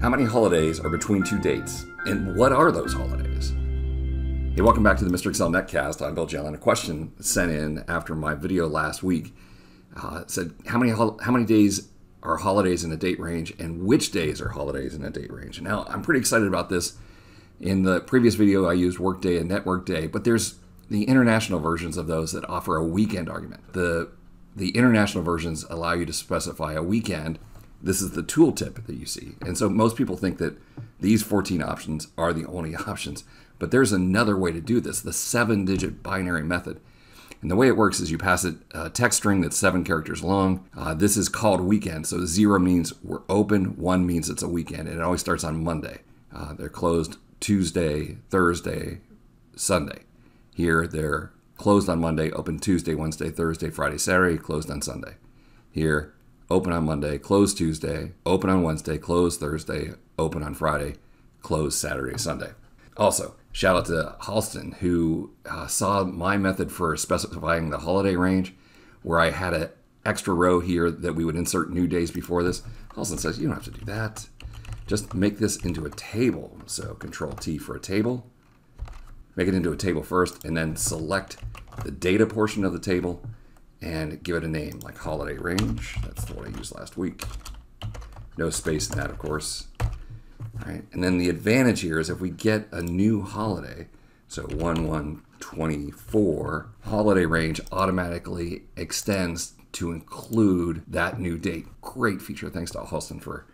How many holidays are between two dates? And what are those holidays? Hey, welcome back to the Mr. Excel Netcast. I'm Bill Jelen. A question sent in after my video last week uh, said, how many, how many days are holidays in a date range and which days are holidays in a date range? Now, I'm pretty excited about this. In the previous video, I used Workday and Network Day, but there's the international versions of those that offer a weekend argument. The, the international versions allow you to specify a weekend this is the tooltip that you see. And so most people think that these 14 options are the only options. But there's another way to do this, the seven digit binary method. And the way it works is you pass it a text string that's seven characters long. Uh, this is called weekend. So zero means we're open, one means it's a weekend. And it always starts on Monday. Uh, they're closed Tuesday, Thursday, Sunday. Here they're closed on Monday, open Tuesday, Wednesday, Thursday, Friday, Saturday, closed on Sunday. Here open on Monday, close Tuesday, open on Wednesday, close Thursday, open on Friday, close Saturday, Sunday. Also, shout out to Halston who uh, saw my method for specifying the holiday range where I had an extra row here that we would insert new days before this. Halston says, you don't have to do that. Just make this into a table. So control T for a table. Make it into a table first and then select the data portion of the table and give it a name like holiday range. That's the one I used last week. No space in that, of course. All right, and then the advantage here is if we get a new holiday, so 1124, holiday range automatically extends to include that new date. Great feature. Thanks to Halston for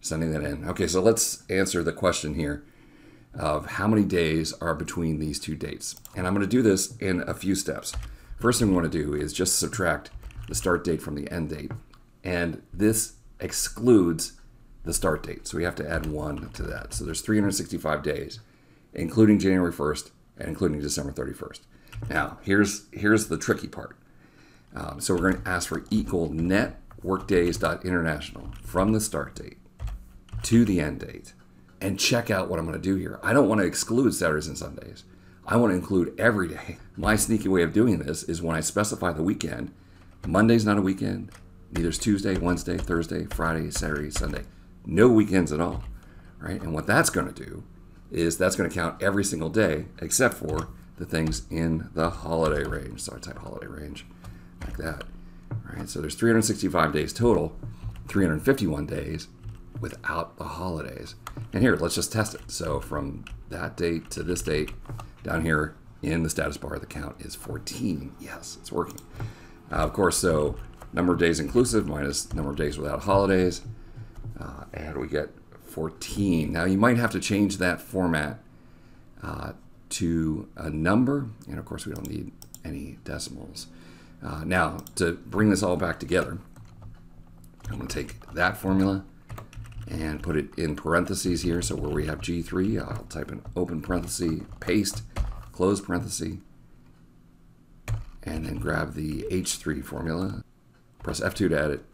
sending that in. Okay, so let's answer the question here of how many days are between these two dates. And I'm going to do this in a few steps. First thing we want to do is just subtract the start date from the end date. And this excludes the start date. So we have to add one to that. So there's 365 days, including January 1st and including December 31st. Now, here's, here's the tricky part. Um, so we're going to ask for equal net workdays.international from the start date to the end date and check out what I'm going to do here. I don't want to exclude Saturdays and Sundays. I want to include every day. My sneaky way of doing this is when I specify the weekend, Monday's not a weekend, neither is Tuesday, Wednesday, Thursday, Friday, Saturday, Sunday. No weekends at all, right? And what that's going to do is that's going to count every single day except for the things in the holiday range. So I type holiday range like that, right? So there's 365 days total, 351 days without the holidays. And here, let's just test it. So from that date to this date, down here in the status bar, the count is 14. Yes, it's working. Uh, of course, so number of days inclusive minus number of days without holidays. Uh, and we get 14. Now you might have to change that format uh, to a number. And of course, we don't need any decimals. Uh, now, to bring this all back together, I'm going to take that formula and put it in parentheses here. So where we have G3, I'll type in open parenthesis, paste, close parenthesis, and then grab the H3 formula, press F2 to edit,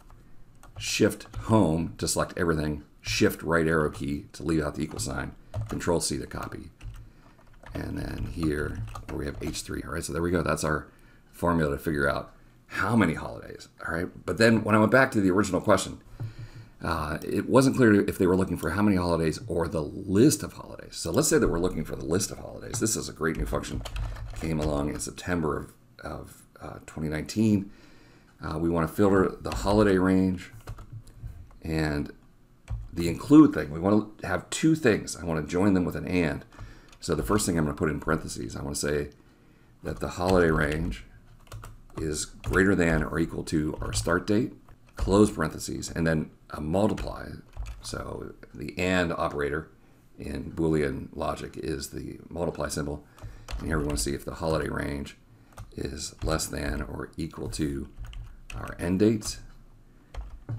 Shift Home to select everything, Shift right arrow key to leave out the equal sign, Control C to copy. And then here where we have H3. All right, so there we go. That's our formula to figure out how many holidays. All right, but then when I went back to the original question, uh, it wasn't clear if they were looking for how many holidays or the list of holidays. So let's say that we're looking for the list of holidays. This is a great new function. Came along in September of, of uh, 2019. Uh, we want to filter the holiday range and the include thing. We want to have two things. I want to join them with an and. So the first thing I'm going to put in parentheses, I want to say that the holiday range is greater than or equal to our start date, close parentheses, and then a multiply. So the AND operator in Boolean logic is the multiply symbol. And here we want to see if the holiday range is less than or equal to our end date.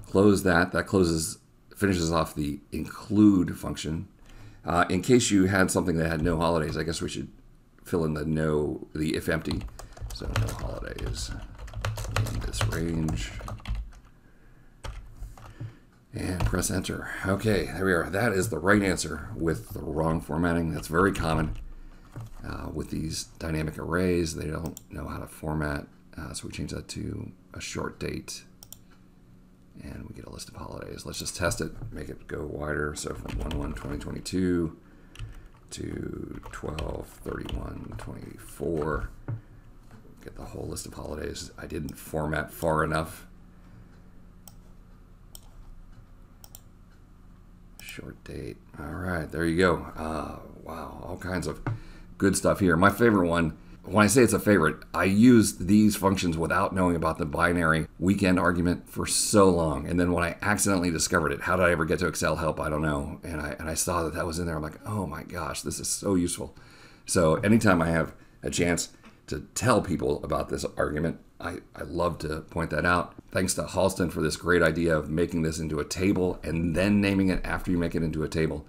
Close that. That closes, finishes off the include function. Uh, in case you had something that had no holidays, I guess we should fill in the no, the if empty. So no holidays in this range press enter. Okay, there we are. That is the right answer with the wrong formatting. That's very common uh, with these dynamic arrays. They don't know how to format, uh, so we change that to a short date. And we get a list of holidays. Let's just test it, make it go wider. So from 1 1 2022 to 12 31 24. Get the whole list of holidays. I didn't format far enough. Short date. All right, there you go. Uh, wow, all kinds of good stuff here. My favorite one when I say it's a favorite, I used these functions without knowing about the binary weekend argument for so long. And then when I accidentally discovered it, how did I ever get to Excel help? I don't know. And I, and I saw that that was in there. I'm like, oh my gosh, this is so useful. So anytime I have a chance to tell people about this argument, I, I love to point that out. Thanks to Halston for this great idea of making this into a table and then naming it after you make it into a table.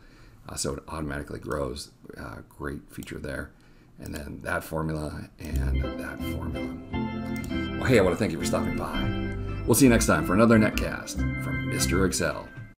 Uh, so it automatically grows. Uh, great feature there and then that formula and that formula. Well, hey, I want to thank you for stopping by. We'll see you next time for another netcast from Mr. Excel.